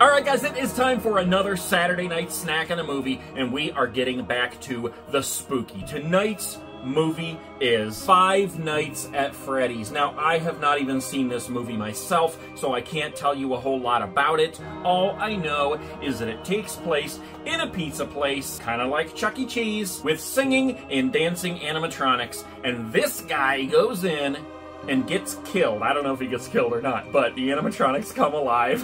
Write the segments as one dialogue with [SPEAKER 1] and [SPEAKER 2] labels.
[SPEAKER 1] All right, guys, it is time for another Saturday night snack and a movie, and we are getting back to the spooky. Tonight's movie is Five Nights at Freddy's. Now, I have not even seen this movie myself, so I can't tell you a whole lot about it. All I know is that it takes place in a pizza place, kind of like Chuck E. Cheese, with singing and dancing animatronics, and this guy goes in and gets killed. I don't know if he gets killed or not, but the animatronics come alive.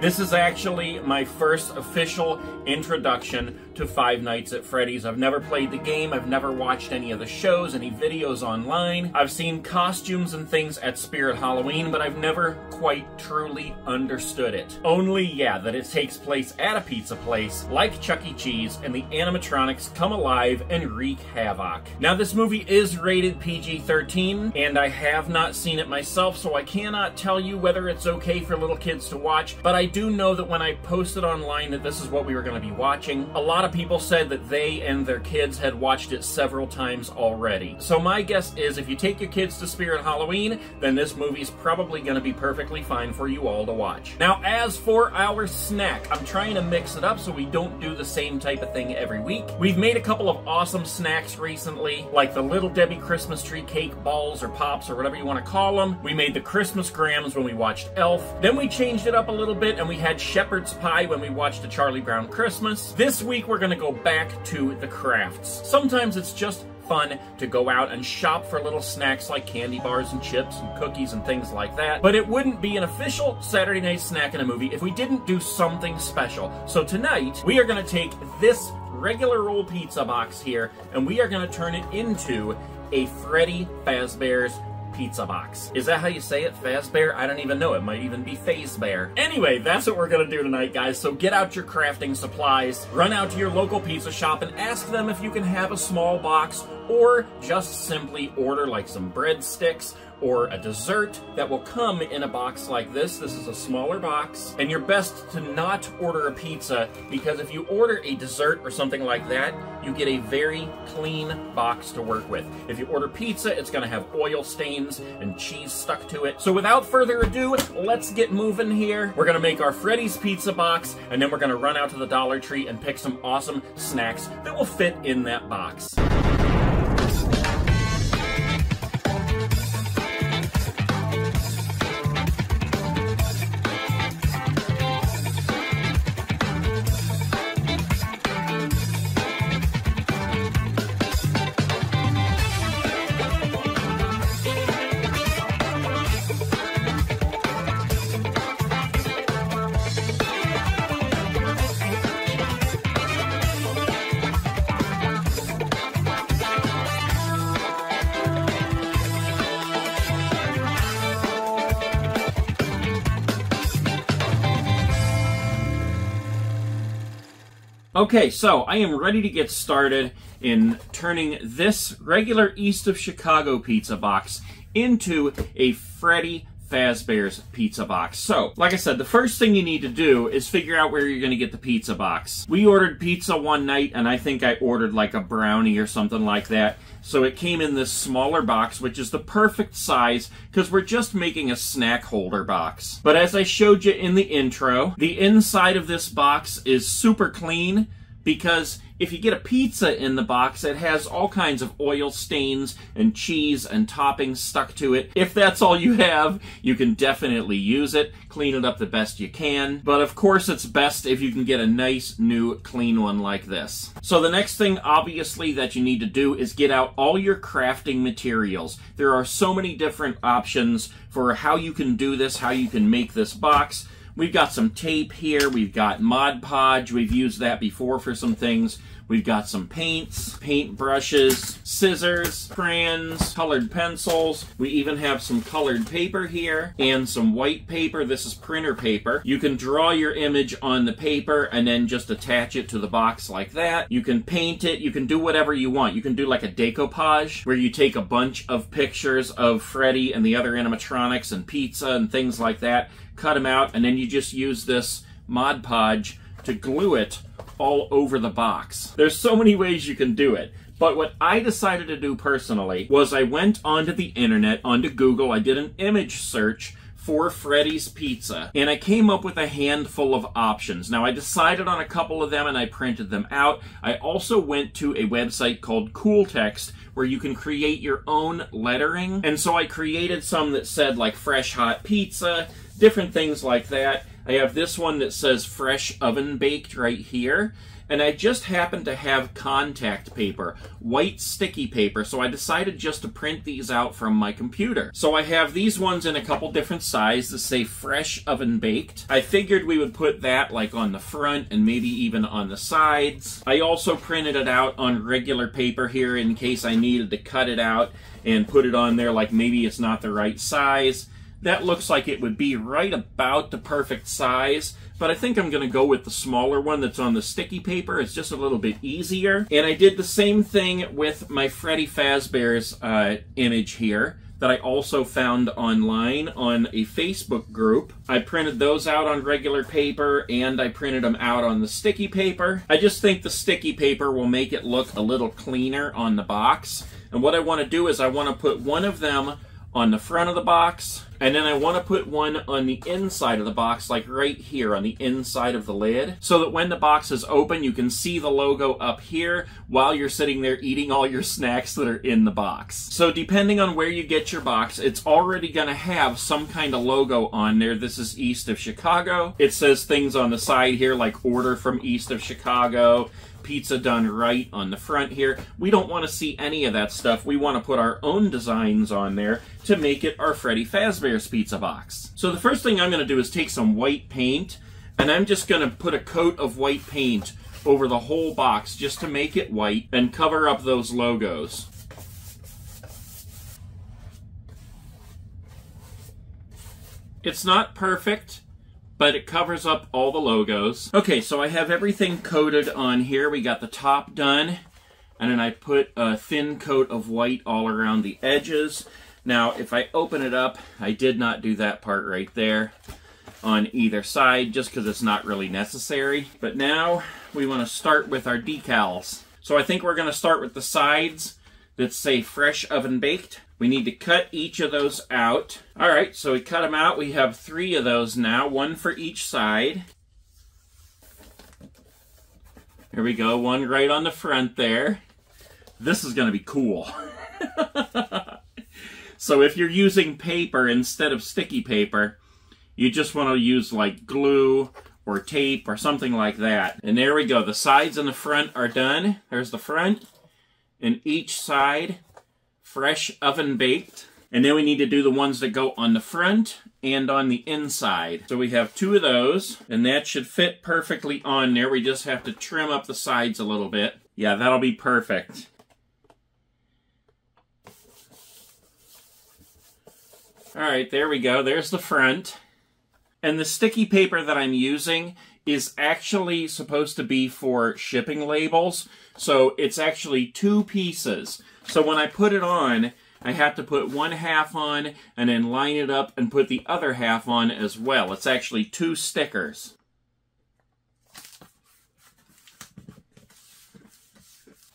[SPEAKER 1] this is actually my first official introduction to Five Nights at Freddy's. I've never played the game, I've never watched any of the shows, any videos online. I've seen costumes and things at Spirit Halloween, but I've never quite truly understood it. Only, yeah, that it takes place at a pizza place, like Chuck E. Cheese, and the animatronics come alive and wreak havoc. Now, this movie is rated PG-13, and I have not seen it myself, so I cannot tell you whether it's okay for little kids to watch, but I do know that when I posted online that this is what we were going to be watching, a lot of people said that they and their kids had watched it several times already. So my guess is if you take your kids to Spirit Halloween, then this movie's probably going to be perfectly fine for you all to watch. Now, as for our snack, I'm trying to mix it up so we don't do the same type of thing every week. We've made a couple of awesome snacks recently, like the Little Debbie Christmas tree cake balls or pops or whatever you want to call them. We made the Christmas grams when we watched Elf. Then we changed it up a little bit and we had shepherd's pie when we watched a Charlie Brown Christmas. This week we're going to go back to the crafts. Sometimes it's just fun to go out and shop for little snacks like candy bars and chips and cookies and things like that. But it wouldn't be an official Saturday night snack in a movie if we didn't do something special. So tonight, we are going to take this regular old pizza box here and we are going to turn it into a Freddy Fazbear's pizza box. Is that how you say it? Fazbear? I don't even know. It might even be Fazbear. Anyway, that's what we're gonna do tonight, guys. So get out your crafting supplies, run out to your local pizza shop and ask them if you can have a small box or just simply order like some breadsticks or a dessert that will come in a box like this. This is a smaller box. And you're best to not order a pizza because if you order a dessert or something like that, you get a very clean box to work with. If you order pizza, it's gonna have oil stains and cheese stuck to it. So without further ado, let's get moving here. We're gonna make our Freddy's pizza box and then we're gonna run out to the Dollar Tree and pick some awesome snacks that will fit in that box. Okay, so I am ready to get started in turning this regular East of Chicago pizza box into a Freddy Fazbear's pizza box. So, like I said, the first thing you need to do is figure out where you're going to get the pizza box. We ordered pizza one night, and I think I ordered like a brownie or something like that. So it came in this smaller box, which is the perfect size because we're just making a snack holder box. But as I showed you in the intro, the inside of this box is super clean because if you get a pizza in the box, it has all kinds of oil stains and cheese and toppings stuck to it. If that's all you have, you can definitely use it. Clean it up the best you can. But of course, it's best if you can get a nice, new, clean one like this. So the next thing, obviously, that you need to do is get out all your crafting materials. There are so many different options for how you can do this, how you can make this box. We've got some tape here. We've got Mod Podge. We've used that before for some things. We've got some paints, paint brushes, scissors, crayons, colored pencils. We even have some colored paper here and some white paper. This is printer paper. You can draw your image on the paper and then just attach it to the box like that. You can paint it. You can do whatever you want. You can do like a decoupage where you take a bunch of pictures of Freddy and the other animatronics and pizza and things like that, cut them out, and then you just use this Mod Podge to glue it all over the box. There's so many ways you can do it. But what I decided to do personally was I went onto the internet, onto Google, I did an image search for Freddy's Pizza. And I came up with a handful of options. Now, I decided on a couple of them and I printed them out. I also went to a website called Cool Text where you can create your own lettering. And so I created some that said like fresh hot pizza, different things like that. I have this one that says fresh oven baked right here and I just happened to have contact paper, white sticky paper, so I decided just to print these out from my computer. So I have these ones in a couple different sizes that say fresh oven baked. I figured we would put that like on the front and maybe even on the sides. I also printed it out on regular paper here in case I needed to cut it out and put it on there like maybe it's not the right size. That looks like it would be right about the perfect size, but I think I'm going to go with the smaller one that's on the sticky paper. It's just a little bit easier. And I did the same thing with my Freddy Fazbear's uh, image here that I also found online on a Facebook group. I printed those out on regular paper and I printed them out on the sticky paper. I just think the sticky paper will make it look a little cleaner on the box. And what I want to do is I want to put one of them on the front of the box, and then I want to put one on the inside of the box, like right here on the inside of the lid, so that when the box is open, you can see the logo up here while you're sitting there eating all your snacks that are in the box. So depending on where you get your box, it's already going to have some kind of logo on there. This is east of Chicago. It says things on the side here like order from east of Chicago pizza done right on the front here. We don't want to see any of that stuff. We want to put our own designs on there to make it our Freddy Fazbear's pizza box. So the first thing I'm going to do is take some white paint and I'm just going to put a coat of white paint over the whole box just to make it white and cover up those logos. It's not perfect, but it covers up all the logos. Okay, so I have everything coated on here. We got the top done, and then I put a thin coat of white all around the edges. Now, if I open it up, I did not do that part right there on either side just because it's not really necessary. But now we want to start with our decals. So I think we're going to start with the sides that say fresh oven baked. We need to cut each of those out. All right, so we cut them out. We have three of those now, one for each side. Here we go, one right on the front there. This is going to be cool. so if you're using paper instead of sticky paper, you just want to use like glue or tape or something like that. And there we go. The sides and the front are done. There's the front. And each side fresh oven baked. And then we need to do the ones that go on the front and on the inside. So we have two of those, and that should fit perfectly on there. We just have to trim up the sides a little bit. Yeah, that'll be perfect. All right, there we go. There's the front. And the sticky paper that I'm using is actually supposed to be for shipping labels. So it's actually two pieces. So when I put it on, I have to put one half on and then line it up and put the other half on as well. It's actually two stickers.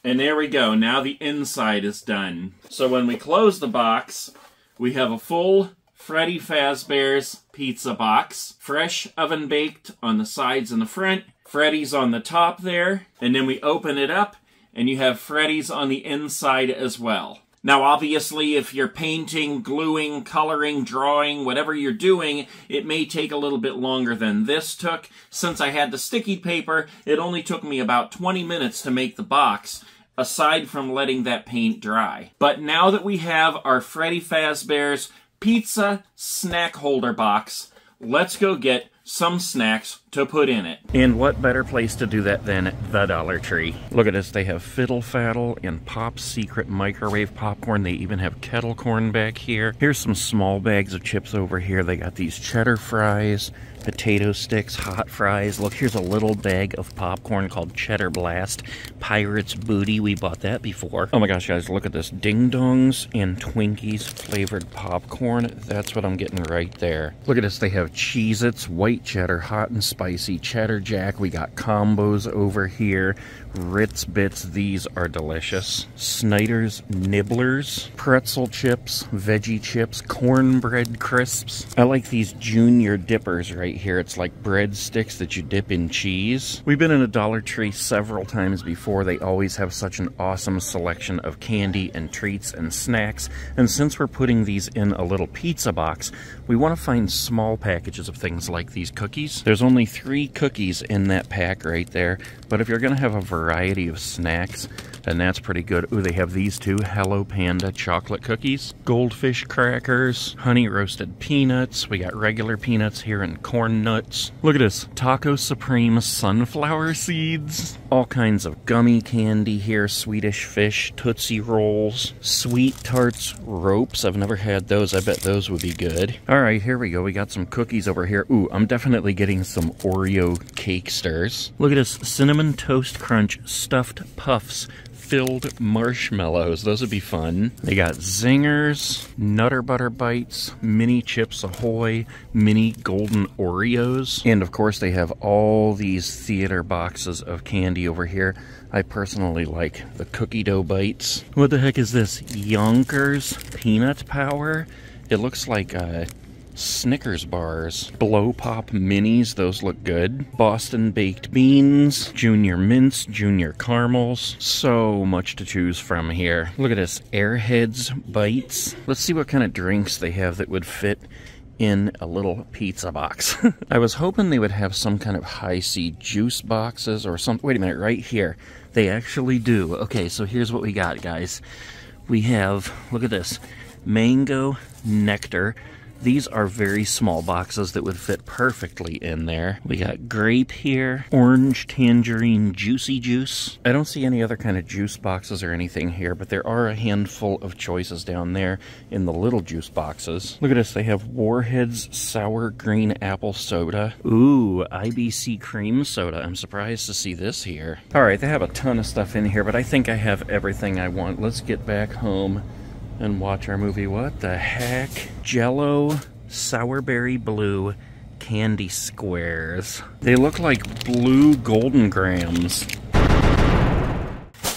[SPEAKER 1] And there we go. Now the inside is done. So when we close the box, we have a full Freddy Fazbear's pizza box. Fresh oven baked on the sides and the front. Freddy's on the top there. And then we open it up and you have Freddy's on the inside as well. Now, obviously, if you're painting, gluing, coloring, drawing, whatever you're doing, it may take a little bit longer than this took. Since I had the sticky paper, it only took me about 20 minutes to make the box, aside from letting that paint dry. But now that we have our Freddy Fazbear's pizza snack holder box. Let's go get some snacks to put in it. And what better place to do that than the Dollar Tree? Look at this, they have Fiddle Faddle and Pop Secret microwave popcorn. They even have kettle corn back here. Here's some small bags of chips over here. They got these cheddar fries,
[SPEAKER 2] potato sticks, hot fries. Look, here's a little bag of popcorn called Cheddar Blast. Pirate's Booty, we bought that before. Oh my gosh, guys, look at this. Ding Dongs and Twinkies flavored popcorn. That's what I'm getting right there. Look at this, they have Cheez-Its, white cheddar, hot and spicy, cheddar jack. We got combos over here. Ritz Bits, these are delicious. Snyder's Nibblers, pretzel chips, veggie chips, cornbread crisps. I like these junior dippers right here. It's like breadsticks that you dip in cheese. We've been in a Dollar Tree several times before. They always have such an awesome selection of candy and treats and snacks. And since we're putting these in a little pizza box, we want to find small packages of things like these cookies. There's only three cookies in that pack right there, but if you're going to have a variety of snacks, then that's pretty good. Ooh, they have these two Hello Panda chocolate cookies, goldfish crackers, honey roasted peanuts. We got regular peanuts here and corn nuts. Look at this Taco Supreme sunflower seeds. All kinds of gummy candy here, Swedish fish, Tootsie Rolls, sweet tarts, ropes. I've never had those. I bet those would be good. All right, here we go. We got some cookies over here. Ooh, I'm definitely getting some Oreo Cakesters. Look at this cinnamon toast crunch stuffed puffs filled marshmallows. Those would be fun. They got zingers, Nutter Butter Bites, mini Chips Ahoy, mini Golden Oreos, and of course they have all these theater boxes of candy over here. I personally like the cookie dough bites. What the heck is this? Yonkers Peanut Power? It looks like a Snickers bars, Blow Pop Minis, those look good. Boston Baked Beans, Junior Mints, Junior Caramels. So much to choose from here. Look at this, Airheads Bites. Let's see what kind of drinks they have that would fit in a little pizza box. I was hoping they would have some kind of Hi-C juice boxes or something. Wait a minute, right here. They actually do. Okay, so here's what we got, guys. We have, look at this, mango nectar. These are very small boxes that would fit perfectly in there. We got grape here, orange tangerine juicy juice. I don't see any other kind of juice boxes or anything here, but there are a handful of choices down there in the little juice boxes. Look at this, they have Warheads sour green apple soda. Ooh, IBC cream soda. I'm surprised to see this here. All right, they have a ton of stuff in here, but I think I have everything I want. Let's get back home and watch our movie. What the heck? Jello Sourberry Blue candy squares. They look like blue Golden Grahams.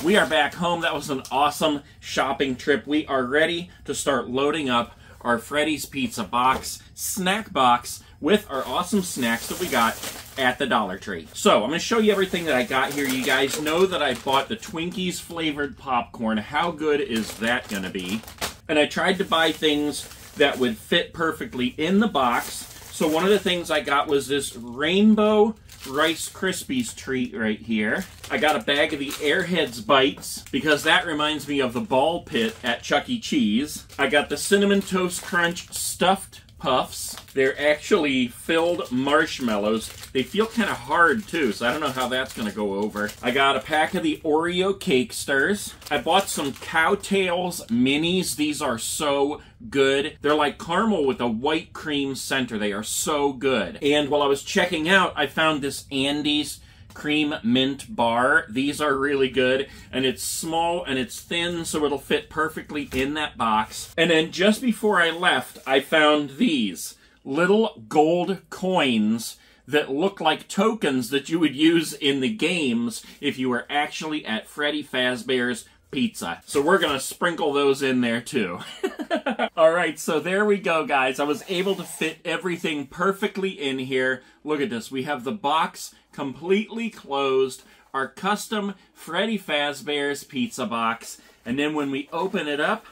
[SPEAKER 1] We are back home. That was an awesome shopping trip. We are ready to start loading up our Freddy's Pizza box, snack box, with our awesome snacks that we got at the Dollar Tree. So, I'm going to show you everything that I got here. You guys know that I bought the Twinkies flavored popcorn. How good is that going to be? And I tried to buy things that would fit perfectly in the box. So one of the things I got was this rainbow Rice Krispies treat right here. I got a bag of the Airheads Bites because that reminds me of the ball pit at Chuck E. Cheese. I got the Cinnamon Toast Crunch stuffed puffs. They're actually filled marshmallows. They feel kind of hard too, so I don't know how that's going to go over. I got a pack of the Oreo Cakesters. I bought some Cowtails minis. These are so good. They're like caramel with a white cream center. They are so good. And while I was checking out, I found this Andes cream mint bar. These are really good, and it's small and it's thin, so it'll fit perfectly in that box. And then just before I left, I found these little gold coins that look like tokens that you would use in the games if you were actually at Freddy Fazbear's Pizza. So we're to sprinkle those in there too. All right, so there we go, guys. I was able to fit everything perfectly in here. Look at this. We have the box completely closed, our custom Freddy Fazbear's pizza box. And then when we open it up,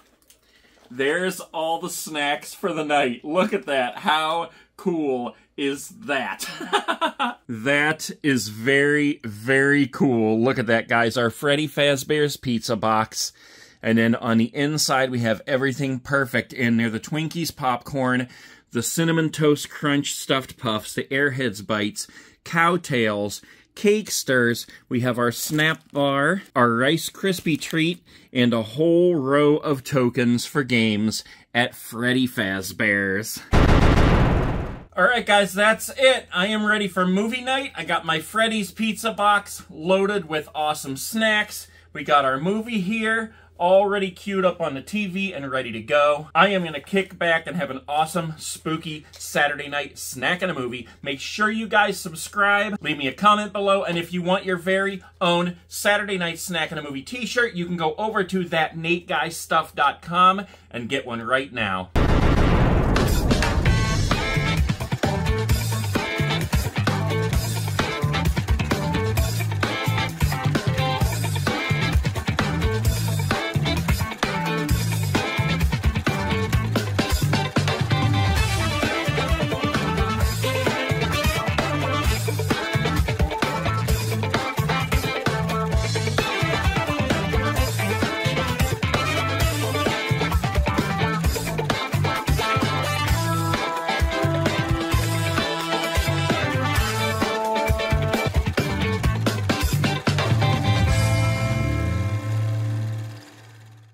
[SPEAKER 1] there's all the snacks for the night. Look at that. How cool is that? that is very, very cool. Look at that, guys. Our Freddy Fazbear's pizza box. And then on the inside, we have everything perfect in there. The Twinkies popcorn, the Cinnamon Toast Crunch stuffed puffs, the Airheads bites, Cowtails, Cakesters, we have our snap bar, our Rice Krispie treat, and a whole row of tokens for games at Freddy Fazbear's. All right, guys, that's it. I am ready for movie night. I got my Freddy's pizza box loaded with awesome snacks. We got our movie here already queued up on the TV and ready to go. I am going to kick back and have an awesome, spooky Saturday night snack and a movie. Make sure you guys subscribe, leave me a comment below, and if you want your very own Saturday night snack and a movie t-shirt, you can go over to thatnateguystuff.com and get one right now.